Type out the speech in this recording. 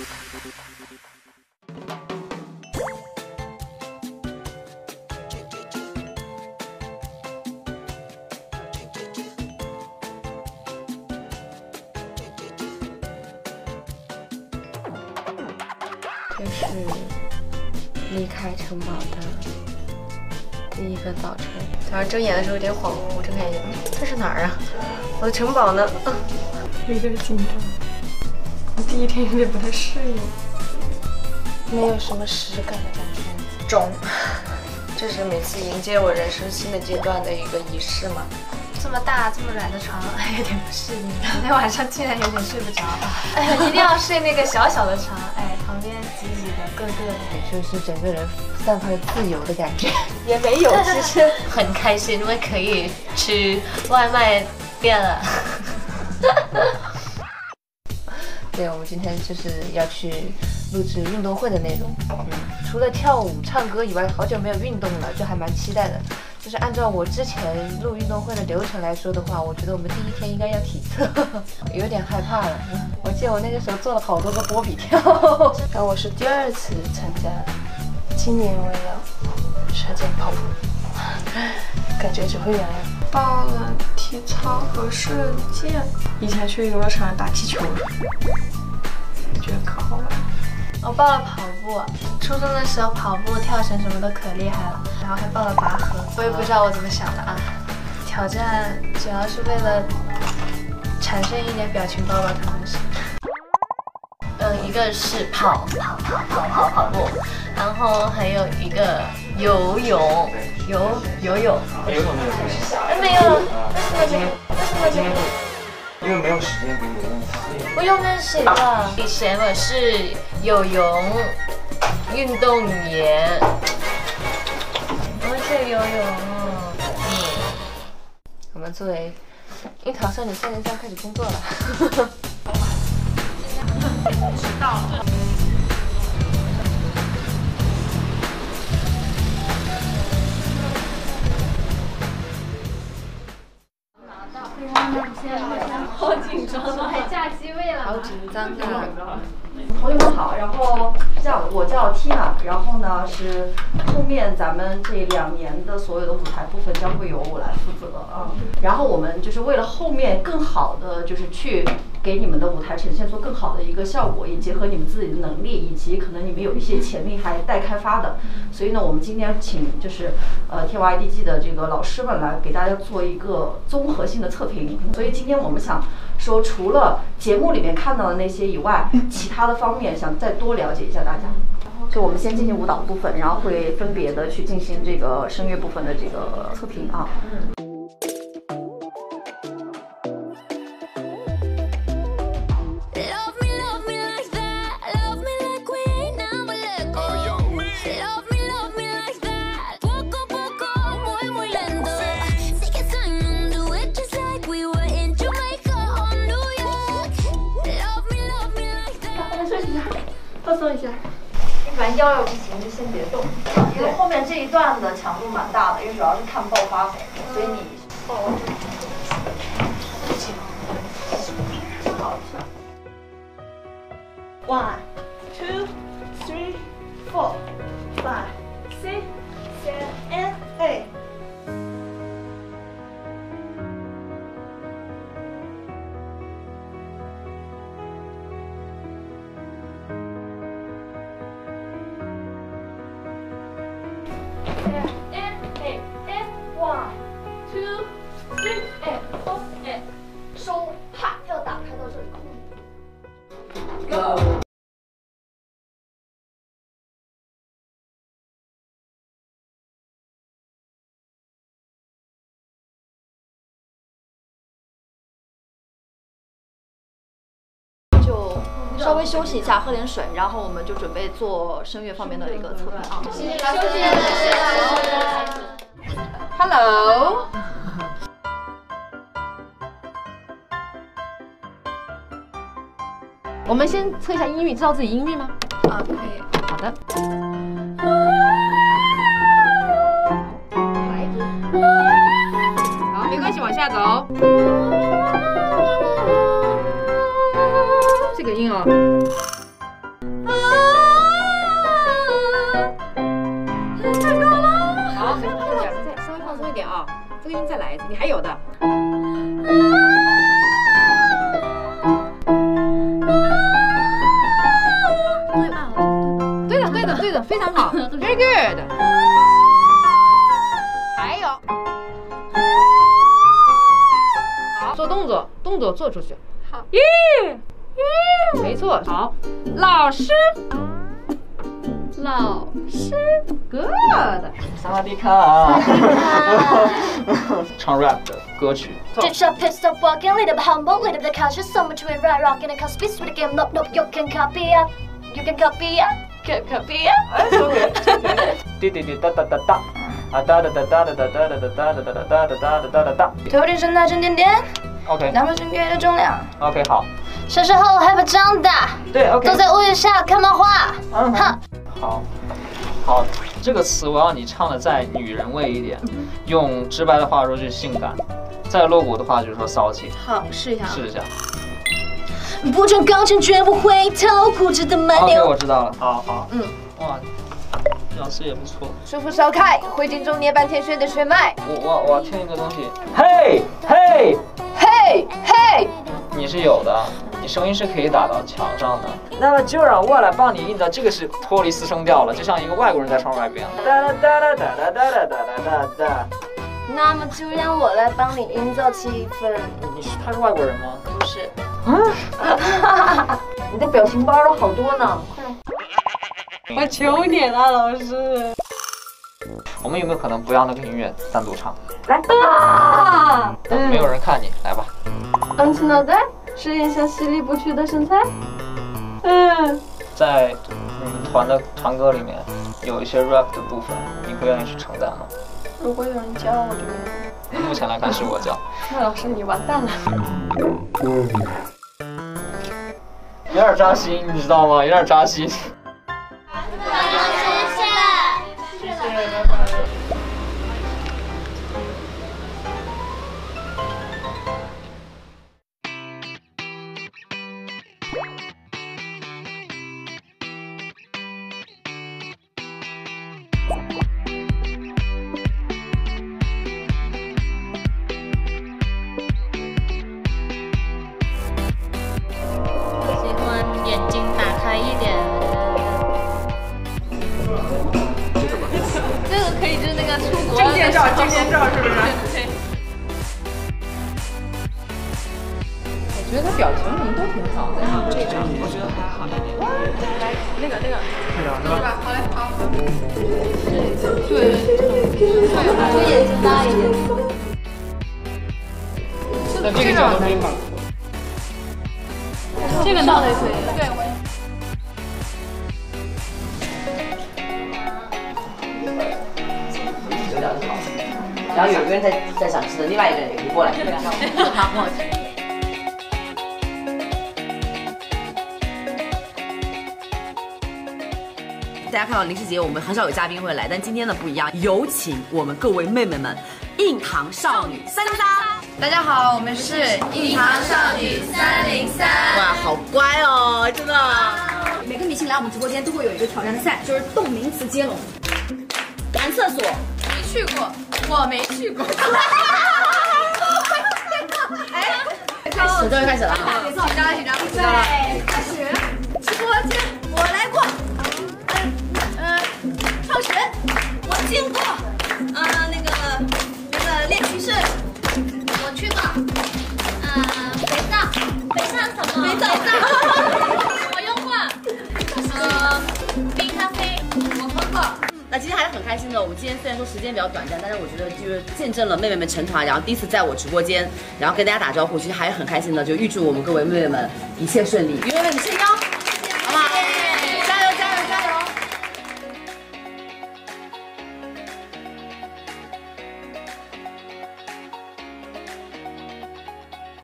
这是离开城堡的第一个早晨。早上睁眼的时候有点恍惚，睁开眼睛，这是哪儿啊？我的城堡呢？有点紧张，第一天有点不太适应。没有什么实感的感觉。中，这是每次迎接我人生新的阶段的一个仪式嘛。这么大这么软的床，哎，有点不适应。昨天晚上竟然有点睡不着，哎呀，一定要睡那个小小的床，哎，旁边挤挤的，个个的，就是整个人散发着自由的感觉，也没有，其实很开心，因为可以吃外卖店了。对，我们今天就是要去录制运动会的内容。嗯，除了跳舞、唱歌以外，好久没有运动了，就还蛮期待的。就是按照我之前录运动会的流程来说的话，我觉得我们第一天应该要体测，有点害怕了。我记得我那个时候做了好多个波比跳，然后我是第二次参加，今年我也要射箭跑步，感觉只会远了。报了体操和射箭，以前去游乐场打气球，报了跑步，初中的时候跑步、跳绳什么都可厉害了，然后还报了拔河，我也不知道我怎么想的啊。挑战主要是为了产生一点表情包吧，可能是。嗯，一个是跑跑跑跑跑跑步，然后还有一个游泳，游游泳。游泳没有这个，哎，没有，今天今天不，因为没有时间给你问题。我又认识了。以前我是游泳运动员，我是游泳。我们作为樱桃少女三零三开始工作了。好紧张啊，还架机位了。好紧张啊！同学们好，然后是这样，我叫 Tina，然后呢是后面咱们这两年的所有的舞台部分将会由我来负责啊。然后我们就是为了后面更好的就是去给你们的舞台呈现出更好的一个效果，也结合你们自己的能力，以及可能你们有一些潜力还待开发的，所以呢，我们今天请就是呃天娃 IDG 的这个老师们来给大家做一个综合性的测评。所以今天我们想说，除了节目里面看到的那些以外，其他的方面想再多了解一下大家。就我们先进行舞蹈部分，然后会分别的去进行这个声乐部分的这个测评啊。松一下。反正腰要不行就先别动，因为后面这一段的强度蛮大的，因为主要是看爆发，所以你。One, two, three, four, five, six, seven, eight. Go。就稍微休息一下，喝点水，然后我们就准备做声乐方面的一个测评啊。休息了，Hello，我们先测一下音域知道自己音域吗？啊可以。好的。好没关系往下走。这个音哦。太高了好再稍微放松一点啊这个音再来一次你还有的。对的，非常好，very good。还有，好，做动作，动作做出去。好，耶耶，没错，好，老师，老师，good。萨瓦迪卡，唱 rap 的歌曲。Ditch up, pissed up, walking, lit up, humble, lit up the couch, just so much with right rocking and cause speech with the game. Nope, nope, you can copy up. You can copy up. Can copy up. 滴滴滴哒哒哒哒，啊哒哒哒哒哒哒哒哒哒哒哒哒哒哒哒哒哒。头顶上那针点点，OK 那么神给的重量。OK 好，小时候害怕长大，对 OK 坐。在屋檐下看漫画。嗯哈，好，好，这个词我要你唱的再女人味一点，用直白的话说就是性感，再露骨的话就是说骚气。好，试一下。试一下。不准钢琴绝不回头，固执的蛮 OK，我知道了。好好，嗯，哇，老师也不错。舒服烧开，灰烬中捏半天旋的血脉。我我我要听一个东西。嘿嘿，嘿嘿，你是有的，你声音是可以打到墙上的。那么就让我来帮你印的，这个是脱离四声调了，就像一个外国人在唱 rap 一样。哒哒哒哒哒哒哒哒哒哒哒。那么就让我来帮你营造气氛。你是他是外国人吗？不是，啊 你的表情包都好多呢。快我求你了，老师。我们有没有可能不要那个音乐单独唱？来吧，没有人看你，来吧。昂起脑袋，试一下犀利不屈的身材。嗯，在我们团的团歌里面有一些 rap 的部分，你会愿意去承担吗？如果有人教我就没有。目前来看是我教，那老师你完蛋了。有点扎心，你知道吗？有点扎心。件照，是不是？对。我觉得他表情什么都挺好的。这张我觉得还好一点。那个那个，是吧？好嘞，好。对，我眼睛大一点。那这个角度可以吗？这个闹的可以。对，我。然后有一个人在在想吃的，另外一个人也过来。好，我大家看到零食节，我们很少有嘉宾会来，但今天呢不一样，有请我们各位妹妹们，硬糖少女三三。大家好，我们是硬糖少女三零三。哇，好乖哦，真的。每个明星来我们直播间都会有一个挑战赛，就是动名词接龙。男厕所，没去过，我没去过。开始，终于开始了。没错，紧张了，紧张了。对，开始。直播间我来过，嗯呃，创始人我见过，开心的。我们今天虽然说时间比较短暂，但是我觉得就是见证了妹妹们成团，然后第一次在我直播间，然后跟大家打招呼，其实还是很开心的。就预祝我们各位妹妹们一切顺利。妹妹们，你撑腰。